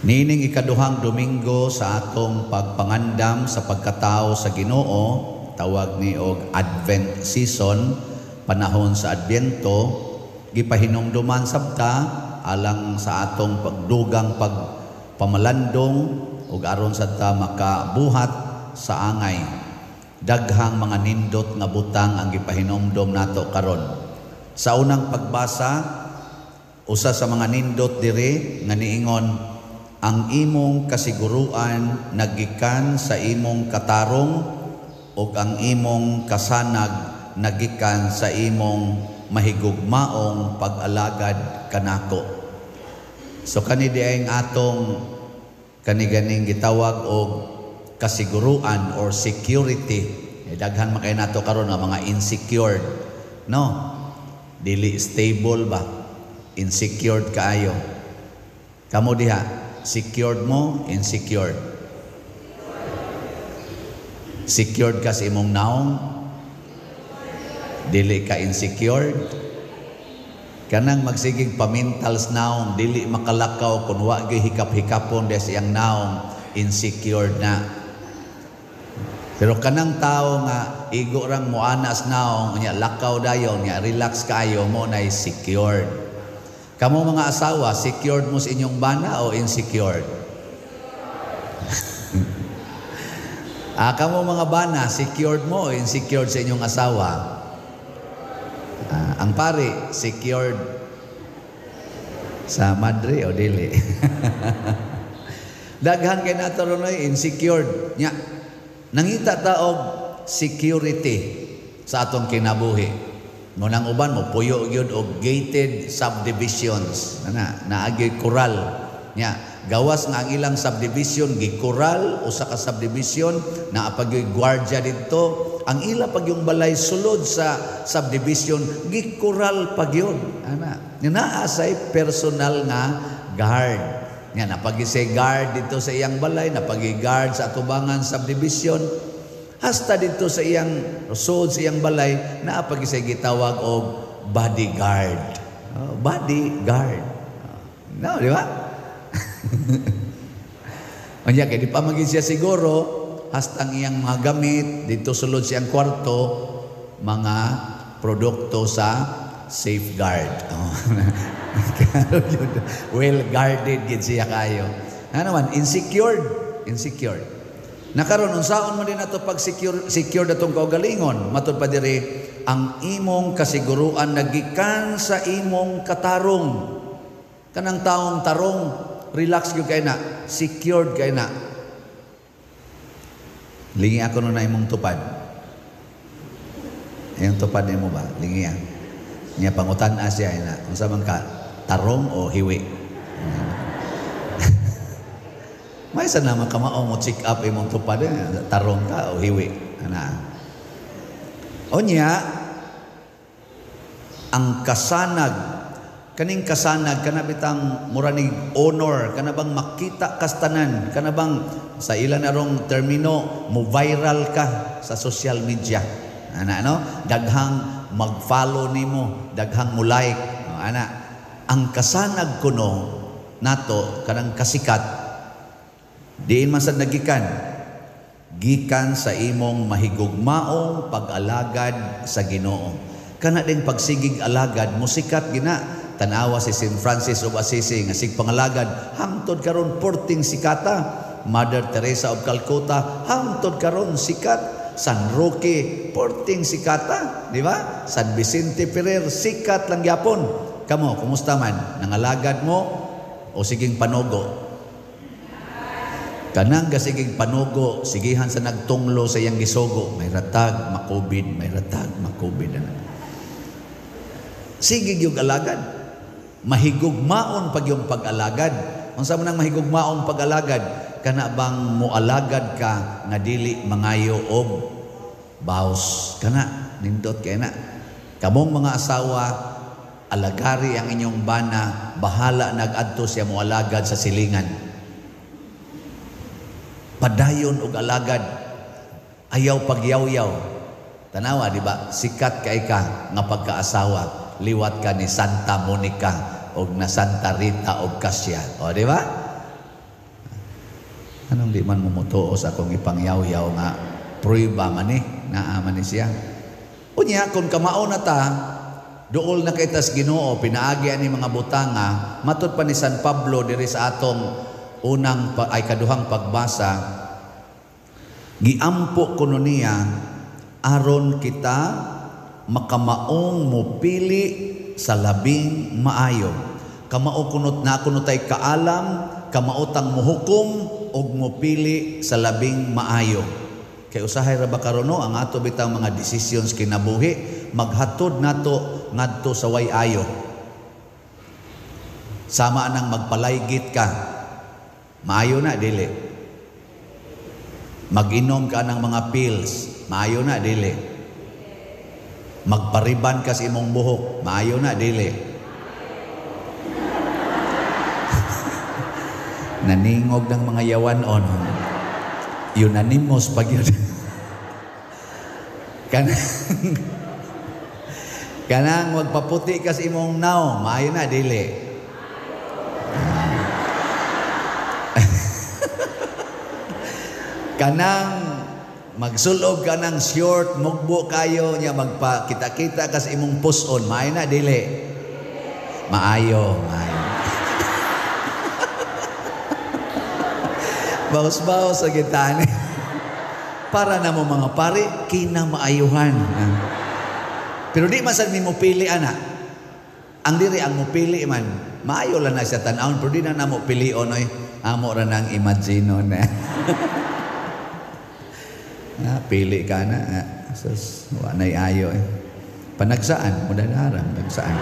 Nining ikaduhang Domingo sa atong pagpangandam sa pagkatao sa Ginoo, tawag ni og Advent season, panahon sa Adbyento, gipahinumduman sabta alang sa atong pagdugang pagpamalandong ug aron sa ta makabuhat sa angay. Daghang mga nindot nga butang ang gipahinumdom nato karon. Sa unang pagbasa, usa sa mga nindot dire nga niingon ang imong kasiguruan nagikan sa imong katarong o ang imong kasanag nagikan sa imong mahigugmaong pag-alagad kanako. So kani di ang atong kani ganing gitawag og kasiguruan or security. Eh, daghan makay nato karon nga mga insecure. No. Dili stable ba? Insecure kaayo. Kamo diha, secured mo, insecure. Secured ka sa imong naong, dili ka insecure. Kanang magsigig pamintals naong, dili makalakaw kung wa hikap-hikapon des iyang naong, insecure na. Pero kanang tao nga igo rang moanas naong, nya lakaw dayon, nya relax kayo mo na secured. Kamu mga asawa, secured mo sa inyong bana o insecure? ah, kamu mga bana, secured mo o insecure sa inyong asawa? Ah, ang pare, secured sa madre o dili? Daghan kay nato ron insecure. Nya, nangita ta og security sa atong kinabuhi. Ngunang uban mo puyo gyud og gated subdivisions. Ana, naagi kural. Nya, gawas nga ang ilang subdivision gikural usa ka subdivision na apagyoy gwardiya didto. Ang ila pag yung balay sulod sa subdivision gikural pagyod. Ana, naa say personal nga guard. Nya napagisay guard dito sa iyang balay, napagi-guard sa atubangan subdivision hasta dito sa iyang sod sa iyang balay na pag isay gitawag og bodyguard. Bodyguard. No, di ba? Anya kay di pa magin siya siguro hasta ang iyang mga gamit dito sulod siyang kwarto mga produkto sa safeguard. Oh. well guarded gid siya kayo. Ano man insecure, insecure. Nakaron unsaon man din nato pag secure secure datong kaugalingon? Matud pa diri ang imong kasiguruan nagikan sa imong katarong. Kanang taong tarong relax gyud kay na secured kay na. Lingi ako no na imong tupad. Ayong tupad nimo ba? Lingi ya niya pangutan asya ina. Unsa man ka tarong o hiwi may sa naman kamao mo check up imong tupad eh, tarong ka o hiwi. Ana. O niya, ang kasanag, kaning kasanag, kanabitang muranig honor, kanabang makita kastanan, kanabang sa ilan arong termino, mo viral ka sa social media. Ana, ano? Daghang mag-follow nimo, daghang mo like. Ana, ang kasanag kuno nato kanang kasikat Diin man sa nagikan, gikan sa imong mahigugmaong pag-alagad sa Ginoo. Kana din pagsigig alagad musikat gina tanawa si St. Francis of Assisi nga sig pangalagad hangtod karon porting sikata. Mother Teresa of Calcutta hangtod karon sikat. San Roque porting sikata, di ba? San Vicente Ferrer sikat lang yapon. Kamo, kumusta man? Nangalagad mo o siging panogo? Kanang gasigig panugo, sigihan sa nagtunglo sa iyang gisogo, may ratag, makubid, may ratag, makubid. Ano. Sigig yung alagad. Mahigugmaon pag yung pag-alagad. Ang sa nang mahigugmaon pag-alagad, kana bang mualagad ka nga dili mangayo og baos. Kana, nindot kay na. Kamong mga asawa, alagari ang inyong bana, bahala nag-adto siya mualagad sa silingan padayon og alagad. Ayaw pagyawyaw. Tanawa di ba? Sikat kay ka nga pagkaasawa. Liwat ka ni Santa Monica og na Santa Rita og Cassia. O di ba? Anong di man mumutuo sa akong ipangyaw-yaw nga pruiba man eh, naaman ni siya. Unya, kung kamao na ta, dool na kay tas ginoo, pinaagi ani mga butanga, matod pa ni San Pablo diri sa atong unang ay kaduhang pagbasa, giampo kuno niya aron kita makamaong mupili sa labing maayo. Kamao kunot na kuno tay kaalam, kamautang muhukom ug mupili sa labing maayo. Kay usahay ra ba karon no, ang ato bitang mga decisions kinabuhi maghatod nato ngadto sa way ayo. Sama nang magpalaygit ka. Maayo na dili. Mag-inom ka ng mga pills, maayo na dili. Magpariban ka sa imong buhok, maayo na dili. Naningog ng mga yawan on. Unanimous pag yun. Kanang Kanang magpaputi ka sa imong naw, maayo na dili. Kanang magsulog ka ng short, mugbo kayo niya magpakita-kita ka sa imong puson, maayo na dili. Maayo, maayo. Bawas-bawas sa gitani. Para na mo mga pare, kinamaayuhan. Pero di man sad mo pili ana. Ang diri ang mo pili man, maayo lang na siya tan-awon, pero di na namo pilion oy. Amo ra nang imagine na. Ah, pili ka na. Ah, sus, wa nay ayo eh. Panagsaan, mudanarang, nagsaan.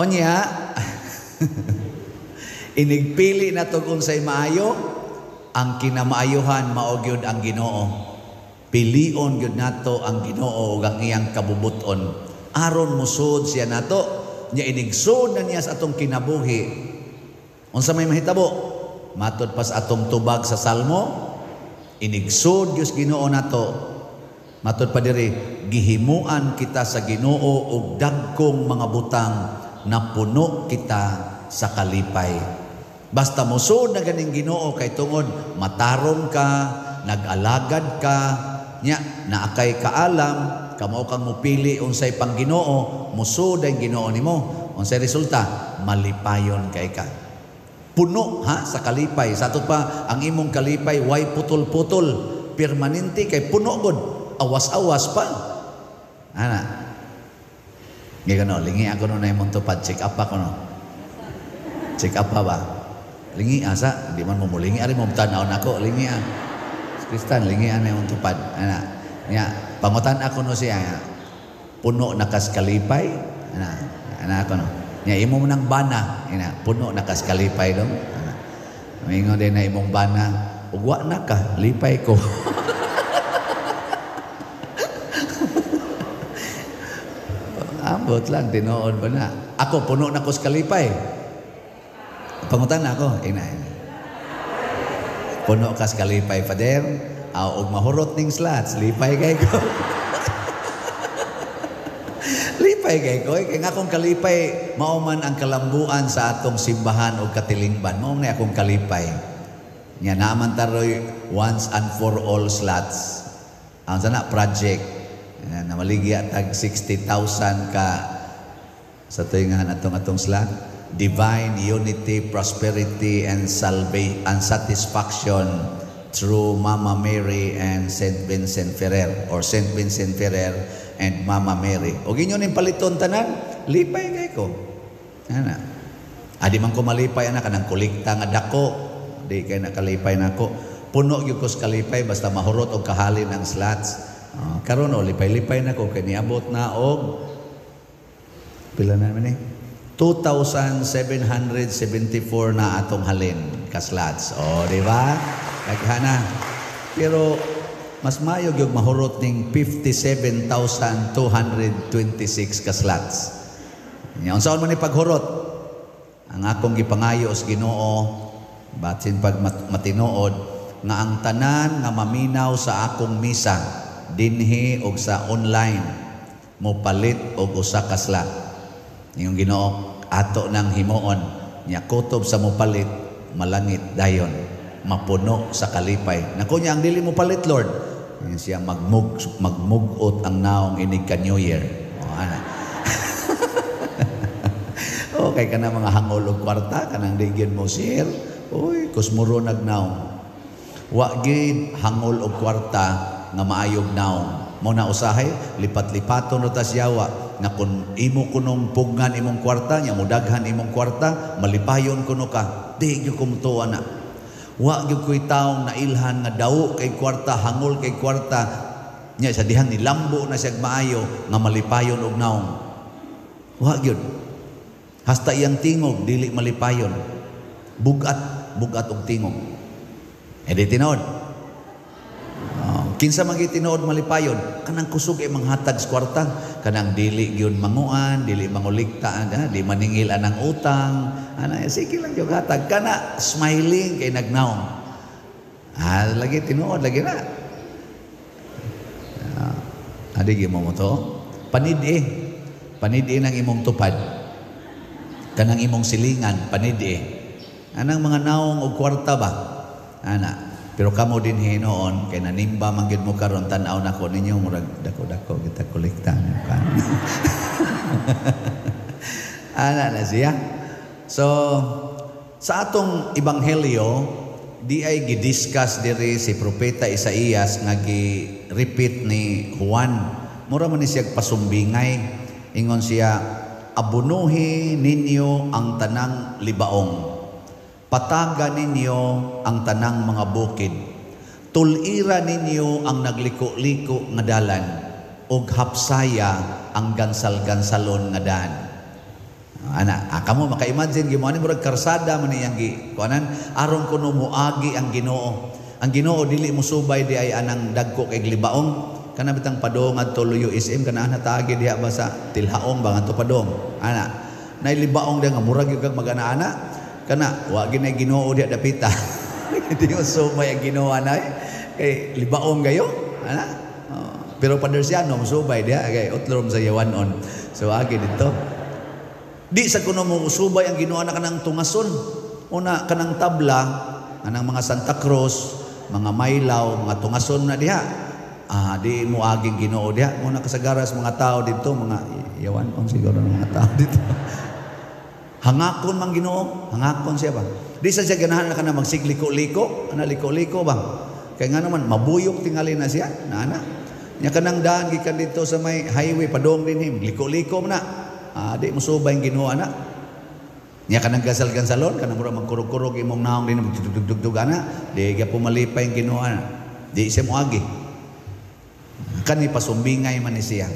Onya, inigpili na to kung say maayo, ang kinamaayuhan maogyod ang Ginoo. Pilion gyud nato ang Ginoo ug ang iyang kabubuton. Aron musud siya nato, nya inigsud na niya sa atong kinabuhi. Unsa may mahitabo? Matod pas atong tubag sa Salmo, inigsud Dios Ginoo nato. Matod pa diri, gihimuan kita sa Ginoo og dagkong mga butang na puno kita sa kalipay. Basta musod na ganing Ginoo kay tungod matarong ka, nag-alagad ka, nya naakay kaalam, kamo kang mupili unsay pang Ginoo, musod ang Ginoo nimo. Unsay resulta? Malipayon kay ka. Puno ha sa kalipay. Sa ato pa ang imong kalipay way putol-putol, permanente kay puno gud, awas-awas pa. Ana. Nga gano, lingi ako no na imong tupad, check up ako no. Check up ba? Lingi asa, di man mo mulingi ari mo tanaw nako, lingi ah. Kristan, lingi ana imong tupad. Ana. Nya, pangutan ako no siya. Puno nakas kalipay. Ana. Ana ako no. Nya imo mo nang bana, ina, puno nakas kalipay dong. Ana. Mingon din na imong bana, ugwa na ka, lipay ko. Ambot lang, tinoon ba na. Ako, puno na ko sa. Pangutan na ako, ina. Puno ka sa kalipay. Aw, og mahurot ning slots, lipay kay ko. lipay kay ko, eh, kay nga akong kalipay, mauman ang kalambuan sa atong simbahan o katilingban. Mao na akong kalipay. Nya naman taroy once and for all slots. Ang sana project na namaligi tag 60,000 ka sa tuingan atong atong slot. Divine unity, prosperity, and salvation and satisfaction through Mama Mary and Saint Vincent Ferrer or Saint Vincent Ferrer and Mama Mary. O ginyo ning paliton tanan, lipay kay ko. Ana. Adi man ko malipay ana kanang kulikta nga dako. Di kay nakalipay nako. Puno gyud ko kalipay basta mahurot og kahalin ang slots. Uh, karon o lipay-lipay na ko kay niabot na og pila na naman eh 2,774 na atong halin ka slots. O, di ba? Kaghana. Pero mas mayo yung mahurot ning 57,226 ka slots. Nya unsaon man ni paghurot? Ang akong gipangayo sa Ginoo batin pag mat- matinuod nga ang tanan nga maminaw sa akong misa dinhi og sa online mo palit og usa ka slot. Yung Ginoo ato nang himuon niya kutob sa mopalit malangit dayon mapuno sa kalipay nako niya ang dili mo palit Lord Yan siya magmug magmugot ang naong inig ka New Year o ana Okay ka na mga hangol og kwarta kanang digin mo sir. Uy, kusmuro nagnaong. Wa gid hangol og kwarta nga maayog naong. Mo na usahay lipat-lipaton ro tas yawa nga kun imo kunong pugnan imong kwarta nya mudaghan imong kwarta malipayon kuno ka di gyud kumtuwa na wa gyud koy taong nailhan nga daw kay kwarta hangol kay kwarta nya sa dihang nilambo na siya maayo nga malipayon og naong wa gyud Hasta iyang tingog, dili malipayon. Bugat, bugat og tingog. E di tinood. Kinsa man tinood malipayon, kanang kusog ay manghatag sa kwarta, kanang dili gyud manguan, dili mangulikta, ah, di maningil anang utang. Ana, sige lang yung hatag kana smiling kay nagnaong. Ah, lagi tinood lagi na. Ah, adi mo mo to. Panidi. Panidi nang imong tupad kanang imong silingan panidi anang mga naong og kwarta ba ana pero kamo din hinoon kay nanimba man gid mo karon tan-aw nako ninyo murag dako-dako kita kolekta kan ana na siya. So sa atong ebanghelyo di ay gidiscuss diri si propeta Isaías nga gi-repeat ni Juan. Mura man ni siya pasumbingay. Ingon siya abunuhi ninyo ang tanang libaong. Pataga ninyo ang tanang mga bukid. Tulira ninyo ang nagliko-liko nga dalan. ug hapsaya ang gansal-gansalon nga daan. Ana, ah, kamo maka-imagine gimo ani murag karsada man iyang gi kuanan aron kuno moagi ang Ginoo. Ang Ginoo dili mo subay di ay anang dagko kay libaong kana bitang padong adto luyo SM kana ana tagi diha ba sa tilhaong ba ngadto padong ana nailibaong diha nga murag gyud kag magana-ana kana wa ginay Ginoo diha dapita di mo sumay ang Ginoo ana kay libaong gayo ana. Oh. pero padersiano musubay diha kay utlom sa yawanon so agi dito di sa kuno mo usubay ang Ginoo na kanang tungason una kanang tabla anang mga Santa Cruz mga maylaw mga tungason na diha. Ah, di mo aging ginoo diha. Mo nakasagaras mga tao dito mga yawan on siguro mga tao dito hangakon man ginoo. Hangakon siya ba? Di sa siya ganahan na kana magsigliko-liko ana liko-liko ba? Kay nga naman mabuyok tingali na siya na ana. Nya kanang daan gikan dito sa may highway padong din him. Liko-liko na. Ah, di mo subay ginoo ana. Nya kanang gasal-gansalon kanang mura magkurog-kurog imong naong din dugdug-dugdug ana. Di ga pumalipay ang ginoo ana. Di siya mo agi. Kani pasumbingay man ni siya.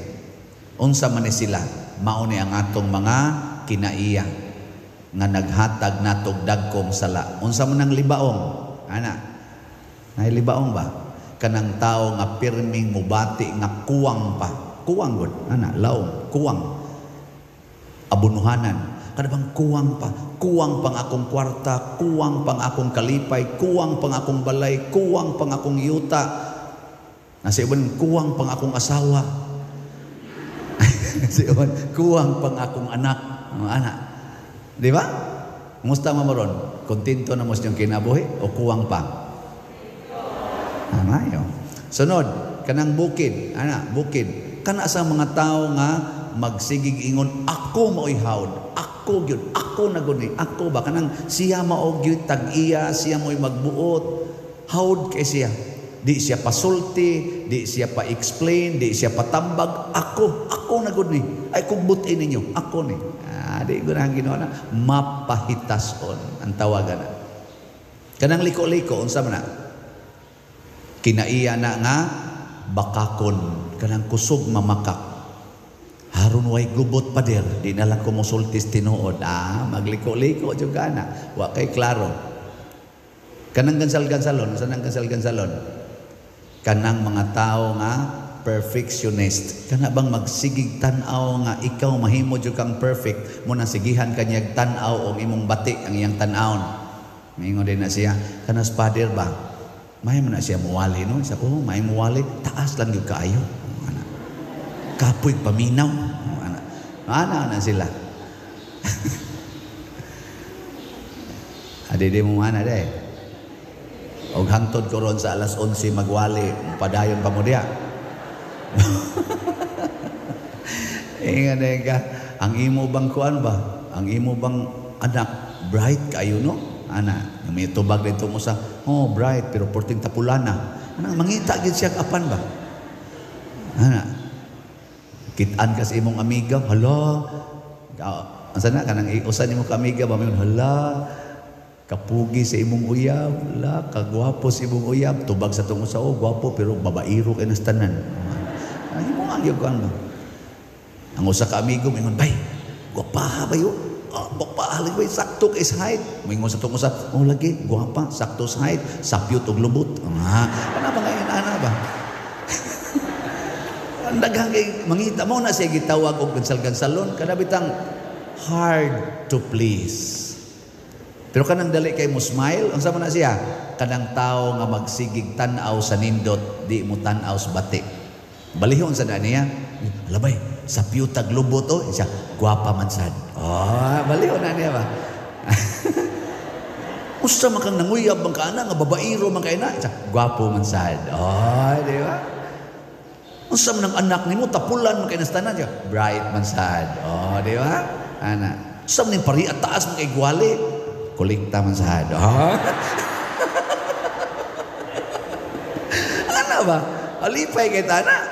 Unsa man ni sila? Mao ang atong mga kinaiya nga naghatag natog dagkong sala. Unsa man ang libaong? Ana. Nay libaong ba? Kanang tao nga pirming mubati nga kuwang pa. Kuwang gud. Ana laom kuwang. Abunuhanan. Kada bang kuwang pa? Kuwang pang akong kwarta kuwang pang akong kalipay kuwang pang akong balay kuwang pang akong yuta. Nasa iban, kuwang pang akong asawa. Nasa iban, kuwang pang akong anak. Mga anak. Di ba? Kumusta mamaron? Kontento na mo siyang kinabuhi o kuwang pa? Amayo. Sunod, kanang bukid. Ana, bukid. Kana sa mga tao nga magsigig ingon, ako mao'y hawd. Ako gyud, ako na guni, ako ba kanang siya mao gyud tag-iya, siya mo'y magbuot. Hawd kay siya. Di siya pasulti, di siya pa-explain, di siya patambag. Ako, ako na gud ni. Ay kung butin ninyo, ako ni. Ah, di na ginawa na. Mapahitason ang tawagan na. Kanang liko-liko, unsa man na? Kinaiya na nga, bakakon. Kanang kusog mamakak. Harun way gubot pa der, di na lang kumusultis tinuod. Ah, magliko-liko juga na. Wa kay klaro. Kanang gansal-gansalon, saan ang gansal-gansalon? kanang mga tao nga perfectionist. Kana bang magsigig tan-aw nga ikaw mahimo jud kang perfect mo nang sigihan kanyag tan-aw og imong bati ang iyang tan-awon. Din na siya kana father ba? May man na siya muwali no? Sa ko may muwali taas lang gyud kaayo. Ana kapoy paminaw. Ana ana na sila? Adi di mo mana day. Og hangtod ko ron sa alas 11 magwali, padayon pa mo diya. Ingan na ka, ang imo bang kuan ba? Ang imo bang anak, bright kayo no? Ana, may tubag dito mo sa, oh bright, pero porting tapulana. Ana, mangita gid siya kapan ba? Ana, kitaan ka sa imong amiga, hala, ah, asa na kanang usan nimo ka amiga ba hala, kapugi sa imong uyab, hala, kagwapo sa imong uyab, tubag sa tungod sa oh, gwapo pero babairo kay nas ang gyud kan ba? Ang usa ka amigo mingon, bay, gwapa ba yun? Oh, gwapa lagi bay, sakto kay sa height. Mingon sa tungod sa, oh lagi, gwapa, sakto sa height, sapyot og lubot. Ah, kana ba ngayon ana ba? Ang daghang mangita mo na siya gitawag og gansal-gansalon kada bitang hard to please. Pero kanang dali kay mo smile, unsa man na siya? Kanang tao nga magsigig tan-aw sa nindot, di mo tan-aw sa bati. Balihon sa na niya. Labay, sa piyutag lubot o, siya, gwapa man sad. Oh, balihon na niya ba? Usa man kang nanguyab man ka ana nga babairo man kay na, siya, gwapo man sad. Oh, di ba? Unsa man ang anak nimo tapulan man kay nastanan siya, bright man sad. Oh, di ba? Ana. Unsa man pari at taas man kay gwali, kulikta man sad. Oh. ana ba? Alipay kay tana.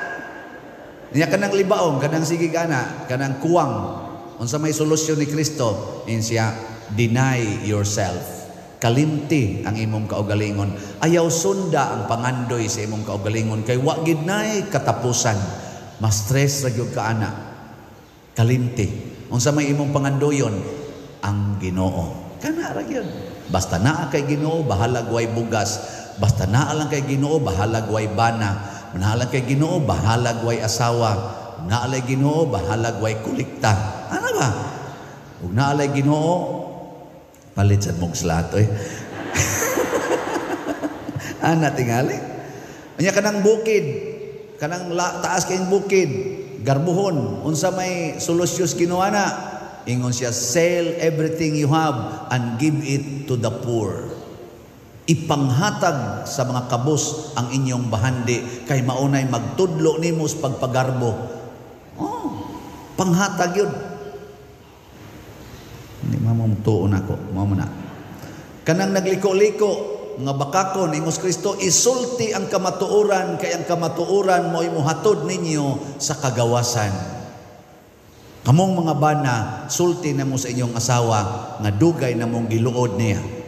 Niya kanang libaong, kanang sige kana, kanang kuwang. Unsa may solusyon ni Kristo, in siya deny yourself. Kalimti ang imong kaugalingon. Ayaw sunda ang pangandoy sa imong kaugalingon kay wa gid nay katapusan. Mas stress ra gyud ka ana. Kalimti. Unsa may imong pangandoyon? Ang Ginoo. Kana ra gyud. Basta naa kay Ginoo, bahalag way bugas. Basta naa lang kay Ginoo, bahalag way bana. Manahalag kay Ginoo, bahalag way asawa. Naalay Ginoo, bahalag way kulikta. Ano ba? Ug naalay Ginoo, palit sa mong slato eh. Ana tingali. Anya kanang bukid, kanang la, taas kayong bukid, garbuhon, unsa may solusyos kinuha na. Ingon siya, sell everything you have and give it to the poor. Ipanghatag sa mga kabos ang inyong bahandi kay maunay magtudlo nimo sa pagpagarbo. Oh, panghatag yun. Hindi mamang tuon ako. Mamo na. Kanang nagliko-liko, nga bakakon, ingos Kristo, isulti ang kamatuoran, kay ang kamatuoran mo imuhatod ninyo sa kagawasan. Kamong mga bana, sulti na mo sa inyong asawa, nga dugay na mong giluod niya.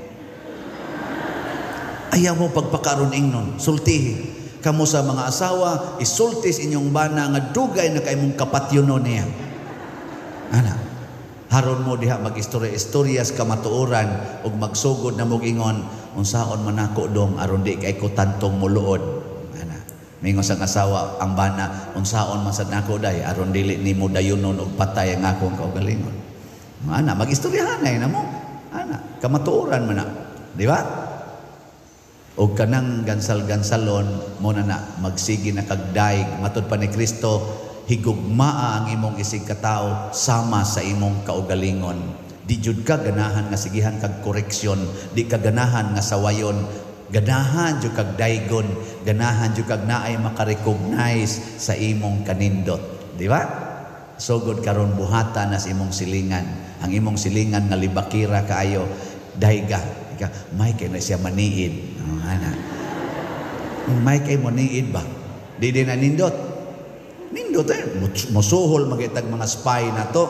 Ayaw mo pagpakaroon ingnon, sultihi. Kamo sa mga asawa, isulti sa inyong bana, nga dugay na kay mong kapatyono niya. Ana, haron mo diha mag-istorya-istoryas kamatuoran ug magsugod na mogingon unsaon man ako dong? Aron di kay ko tantong muluod. Ana mingon sang asawa ang bana unsaon man sad nako day? Aron dili nimo dayonon og patay ang akong kaugalingon. Ana mag-istoryahan na mo. Ana kamatuoran man na. Di ba o kanang gansal-gansalon mo na na magsigi na kagdaig matud pa ni Kristo higugmaa ang imong isig katao sama sa imong kaugalingon. Di jud ka ganahan nga sigihan kag koreksyon, di ka ganahan nga sawayon, ganahan jud kag daygon, ganahan jud kag naay makarecognize sa imong kanindot. Di ba? Sugod karon buhata na sa imong silingan. Ang imong silingan nga libakira kaayo, dayga. Ika, may kay na siya maniid. Oh, ana. May kay mo niid ba? Di din na nindot. Nindot eh. Musuhol magitag mga spy na to.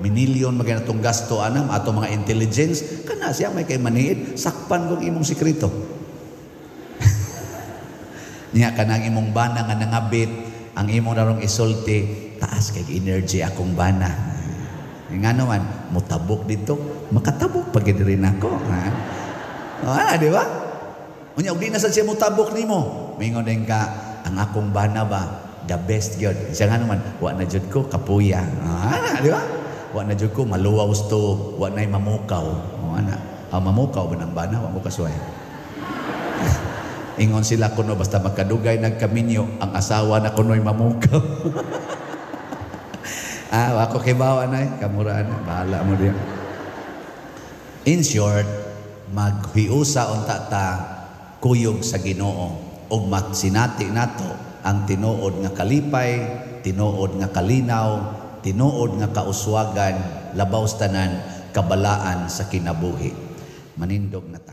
Minilyon magay natong gasto anam ato mga intelligence. Kana siya may kay maniid. Sakpan kong imong sikreto. Niya ka ng imong bana nga nangabit. Ang imong narong isulti. Taas kay energy akong bana. Nga naman, mutabok dito. Makatabok pag rin ako. Ha? Ah, di ba? Unya, di na sa siya mutabok nimo. Mingon din ka, ang akong bana ba, the best gyud. Siya nga naman, wa na jud ko kapuya. Ah, di ba? Wa na jud ko maluwaw sto, wa na mamukaw. O ana, ah, mamukaw ba ng bana, wa mo kasuway. Ingon sila kuno basta magkadugay nagkaminyo ang asawa na kuno'y mamukaw. ah, ako kay bawa na eh, kamuraan, bahala mo diyan. In short, maghiusa unta ta kuyog sa Ginoo ug magsinati nato ang tinuod nga kalipay, tinuod nga kalinaw, tinuod nga kauswagan, labaw sa tanan kabalaan sa kinabuhi. Manindog na ta.